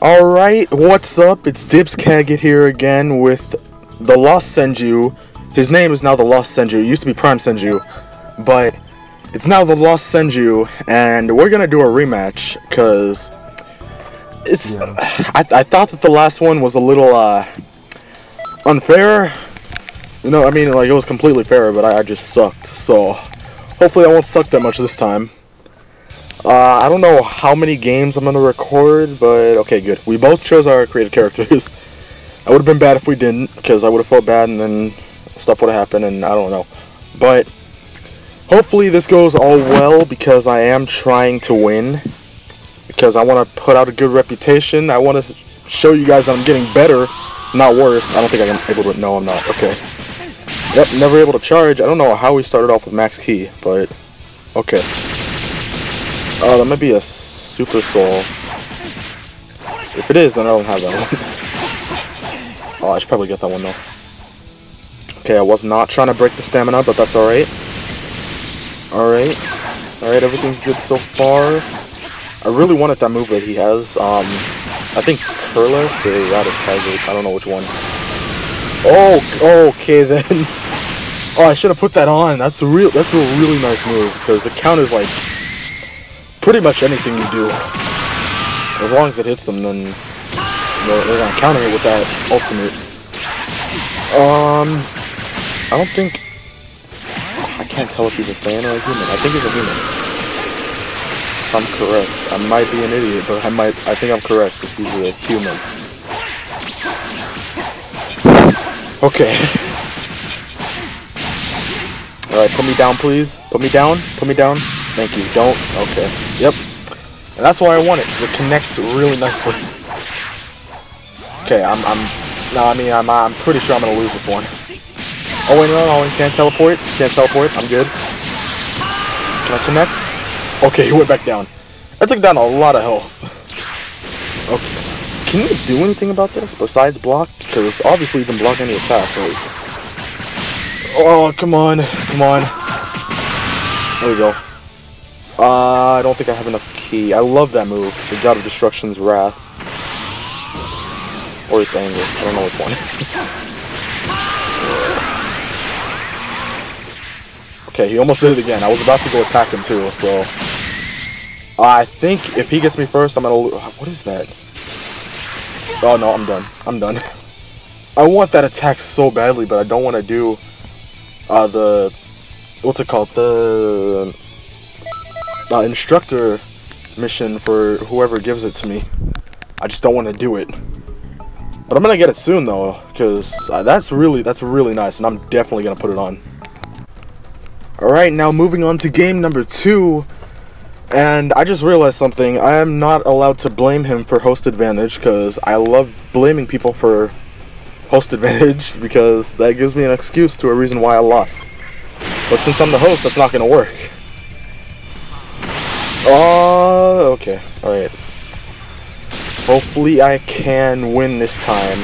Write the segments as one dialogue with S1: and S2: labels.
S1: Alright, what's up? It's Dibz Kaggot here again with the Lost Senju. His name is now the Lost Senju. It used to be Prime Senju, but it's now the Lost Senju, and we're gonna do a rematch because it's.
S2: Yeah.
S1: I, I thought that the last one was a little uh, unfair. You know, I mean, like it was completely fair, but I, I just sucked. So hopefully, I won't suck that much this time. Uh, I don't know how many games I'm gonna record, but okay, good. We both chose our creative characters. I would have been bad if we didn't, because I would have felt bad, and then stuff would have happened, and I don't know. But hopefully, this goes all well because I am trying to win. Because I want to put out a good reputation. I want to show you guys that I'm getting better, not worse. I don't think I'm able to. No, I'm not. Okay. Yep, never able to charge. I don't know how we started off with max ki, but okay. Oh, that might be a super soul. If it is, then I don't have that one. oh, I should probably get that one though. Okay, I was not trying to break the stamina, but that's alright. Alright. Alright, everything's good so far. I really wanted that move that he has. Um, I think Turles or Raditz has it. I don't know which one. Oh, okay then. Oh, I should have put that on. That's a real. That's a really nice move because it counters like pretty much anything you do. As long as it hits them, then they're, they're gonna counter it with that ultimate. Um, I don't think. I can't tell if he's a Saiyan or a human. I think he's a human. If I'm correct. I might be an idiot, but I might. I think I'm correct if he's a human. Okay. Alright, put me down, please. Put me down. Put me down. Thank you. Don't. Okay. Yep. And that's why I want it, because it connects really nicely. Okay, I'm, I'm, no, I mean, I'm, I'm pretty sure I'm gonna lose this one. Oh, wait, no, no, you can't teleport. Can't teleport. I'm good. Can I connect? Okay, he went back down. That took down a lot of health. Okay. Can you do anything about this besides block? Because obviously you can block any attack, right? Oh, come on. Come on. There we go. Uh, I don't think I have enough ki. I love that move. The God of Destruction's Wrath. Or its anger. I don't know which one. okay, he almost did it again. I was about to go attack him too, so... I think if he gets me first, I'm gonna... What is that? Oh no, I'm done. I'm done. I want that attack so badly, but I don't want to do... Uh, the... What's it called? The uh, instructor mission for whoever gives it to me. I just don't want to do it. But I'm gonna get it soon though, because uh, that's really that's really nice, and I'm definitely gonna put it on. All right, now moving on to game number two, and I just realized something. I am not allowed to blame him for host advantage because I love blaming people for host advantage because that gives me an excuse to a reason why I lost. But since I'm the host, that's not gonna work. Oh, okay. Alright. Hopefully I can win this time.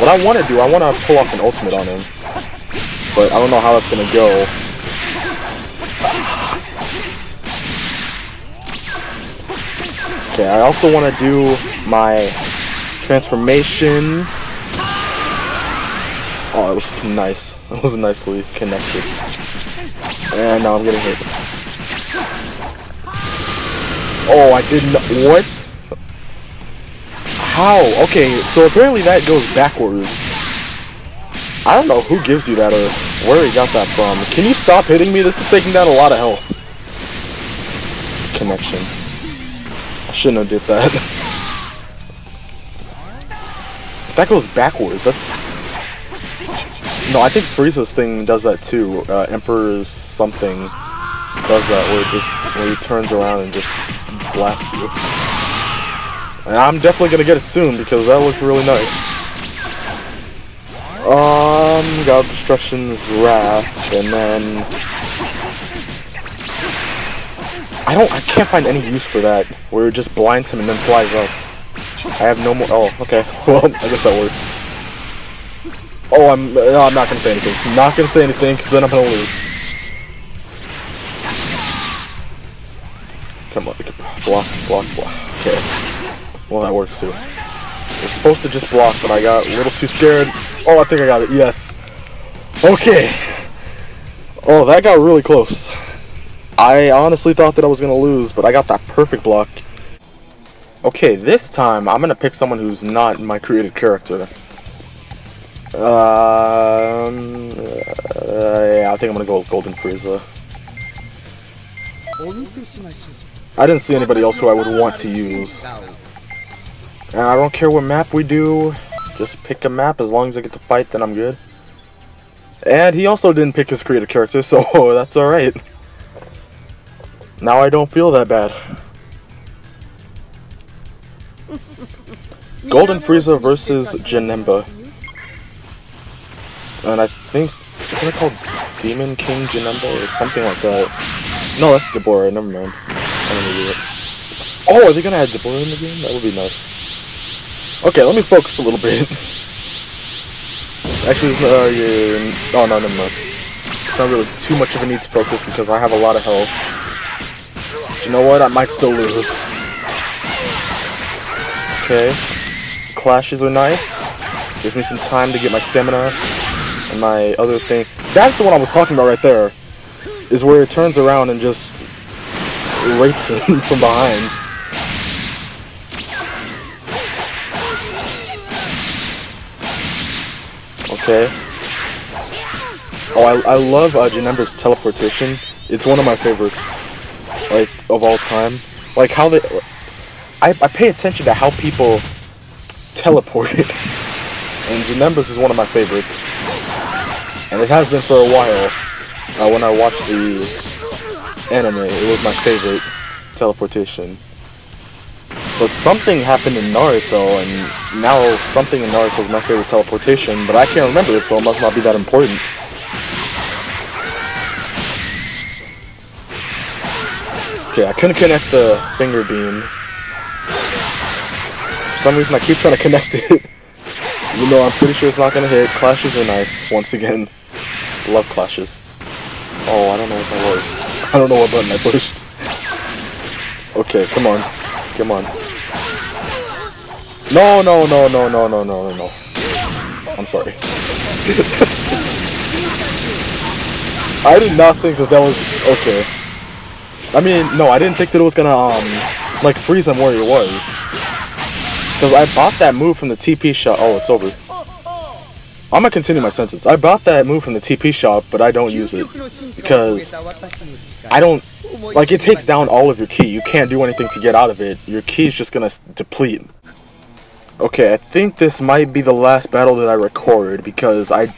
S1: What I want to do, I want to pull off an ultimate on him. But I don't know how that's going to go. Okay, I also want to do my transformation. Oh, that was nice. That was nicely connected. And now I'm getting hit. Oh, I didn't. What? How? Okay, so apparently that goes backwards. I don't know who gives you that or where he got that from. Can you stop hitting me? This is taking down a lot of health. Connection. I shouldn't have did that. that goes backwards. That's. No, I think Frieza's thing does that too. Uh, Emperor's something does that where it just where he turns around and just blasts you. And I'm definitely gonna get it soon because that looks really nice. Um, God Destruction's Wrath, and then I don't, I can't find any use for that where it just blinds him and then flies up. I have no more. Oh, okay. Well, I guess that works. Oh, I'm. No, I'm not gonna say anything. I'm not gonna say anything because then I'm gonna lose. Come on, block, block, block. Okay. Well, that works too. It's supposed to just block, but I got a little too scared. Oh, I think I got it. Yes. Okay. Oh, that got really close. I honestly thought that I was going to lose, but I got that perfect block. Okay, this time I'm going to pick someone who's not my created character. Um, uh, yeah, I think I'm going to go with Golden Frieza. I didn't see anybody else who I would want to use. And I don't care what map we do, just pick a map. As long as I get to fight, then I'm good. And he also didn't pick his creative character, so that's alright. Now I don't feel that bad. Golden Frieza versus Janemba. And I think, isn't it called Demon King Janemba or something like that? No, that's Dabura, never mind. Oh, are they gonna add Dabura in the game? That would be nice. Okay, let me focus a little bit. Actually, there's no, uh, yeah, oh no, never mind. It's not really too much of a need to focus because I have a lot of health. But you know what? I might still lose. Okay. Clashes are nice. Gives me some time to get my stamina and my other thing. That's the one I was talking about right there. Is where it turns around and just rapes him from behind. Okay. Oh, I, I love uh, Janemba's teleportation. It's one of my favorites, like, of all time. Like, how they... I, I pay attention to how people teleport. and Janemba's is one of my favorites. And it has been for a while. Uh, when I watched the anime, it was my favorite teleportation. But something happened in Naruto, and now something in Naruto is my favorite teleportation, but I can't remember it, so it must not be that important. Okay, I couldn't connect the finger beam. For some reason, I keep trying to connect it. Even though I'm pretty sure it's not going to hit. Clashes are nice, once again. Love clashes. Oh, I don't know what that was. I don't know what button I pushed. Okay, come on. Come on. No, no, no, no, no, no, no, no, no. I'm sorry. I did not think that that was okay. I mean, no, I didn't think that it was gonna um like freeze him where he was. Cause I bought that move from the TP shop. Oh, it's over. I'm gonna continue my sentence. I bought that move from the TP shop, but I don't use it because I don't like it takes down all of your ki. You can't do anything to get out of it. Your ki is just gonna deplete. Okay, I think this might be the last battle that I record because I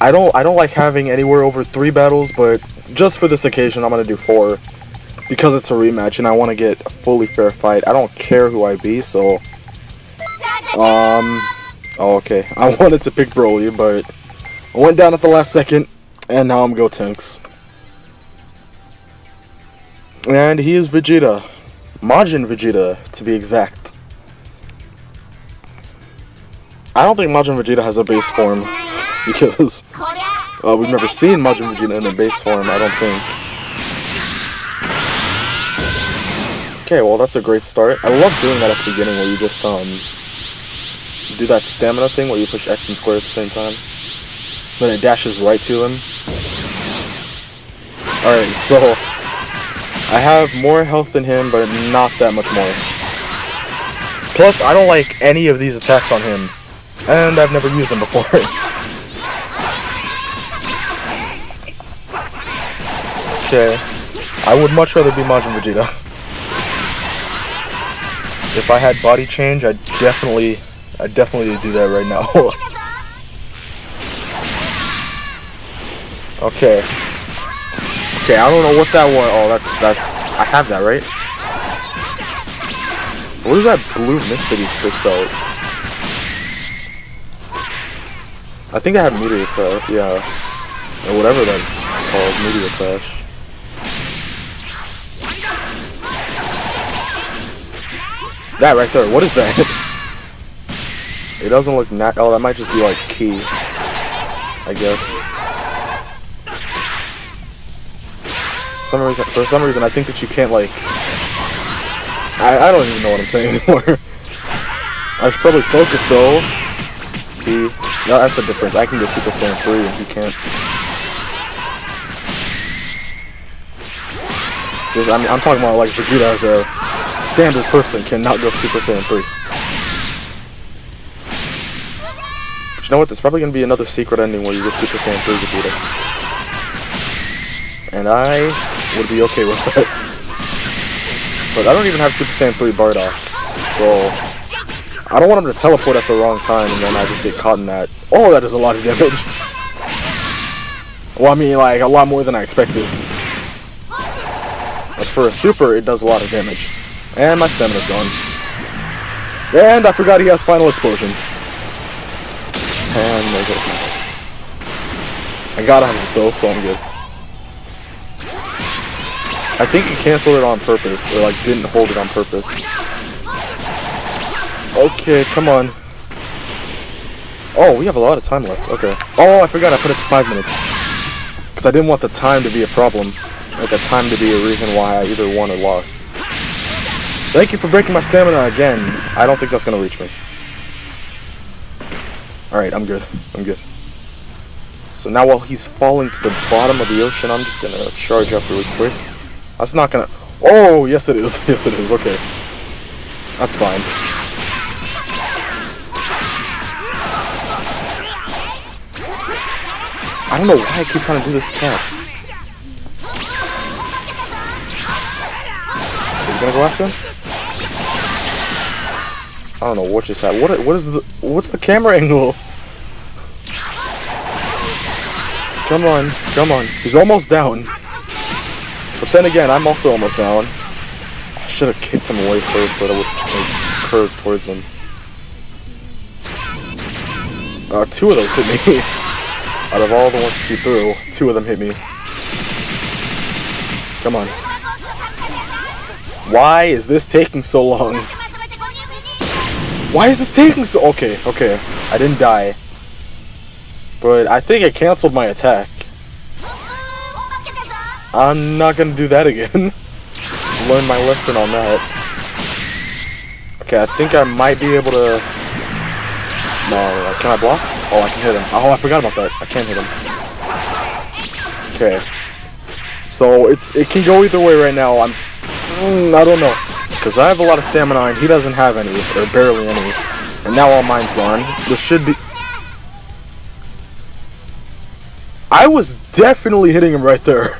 S1: I don't I don't like having anywhere over three battles, but just for this occasion I'm gonna do four because it's a rematch and I want to get a fully fair fight. I don't care who I be, so um oh, okay. I wanted to pick Broly, but I went down at the last second and now I'm Gotenks. And he is Vegeta. Majin Vegeta to be exact. I don't think Majin Vegeta has a base form because uh, we've never seen Majin Vegeta in a base form, I don't think. Okay, well that's a great start. I love doing that at the beginning where you just um do that stamina thing where you push X and square at the same time. Then it dashes right to him. Alright, so I have more health than him, but not that much more. Plus, I don't like any of these attacks on him. And I've never used them before. okay. I would much rather be Majin Vegeta. If I had body change, I'd definitely, I'd definitely do that right now. okay. Okay, I don't know what that was. Oh, that's, that's, I have that, right? What is that blue mist that he spits out? I think I have Meteor Crash, yeah. Or whatever that's called, Meteor Crash. That right there, what is that? it doesn't look nat- oh, that might just be like ki. I guess. Some reason, for some reason, I think that you can't like... I, I don't even know what I'm saying anymore. I should probably focus though. See, no, that's the difference. I can get Super Saiyan 3 and he can't. Just, I mean, I'm talking about like Vegeta as a standard person cannot go Super Saiyan 3. Know what? There's probably gonna be another secret ending where you get Super Saiyan 3 Vegeta. And I would be okay with that. But I don't even have Super Saiyan 3 Bardock. So I don't want him to teleport at the wrong time and then I just get caught in that. Oh, that is a lot of damage. Well, I mean, like, a lot more than I expected. But for a super, it does a lot of damage. And my stamina's gone. And I forgot he has Final Explosion. I got him though, so I'm good. I think he canceled it on purpose, or like didn't hold it on purpose. Okay, come on. Oh, we have a lot of time left. Okay. Oh, I forgot I put it to five minutes. Because I didn't want the time to be a problem. Like a time to be a reason why I either won or lost. Thank you for breaking my stamina again. I don't think that's going to reach me. Alright, I'm good. I'm good. So now while he's falling to the bottom of the ocean, I'm just to charge up really quick. That's not to... Oh, yes it is. Yes it is. Okay. That's fine. I don't know why I keep trying to do this attack. Is he gonna go after him? I don't know what just happened. What what is the what's the camera angle? Come on, come on. He's almost down. But then again, I'm also almost down. I should have kicked him away first so that I would curve towards him. Uh, two of those hit me. Out of all the ones that you threw, two of them hit me. Come on. Why is this taking so long? Why is this taking so... Okay, okay. I didn't die. But I think I canceled my attack. I'm not gonna do that again. Learn my lesson on that. Okay, I think I might be able to... No, can I block? Oh, I can hit him. Oh, I forgot about that. I can't hit him. Okay. So, it's it can go either way right now. I'm... Mm, I don't know. Because I have a lot of stamina and he doesn't have any. Or barely any. And now all mine's gone. This should be... I was definitely hitting him right there.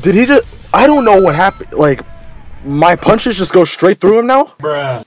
S1: Did he just... I don't know what happened. Like, my punches just go straight through him now?
S2: Bruh.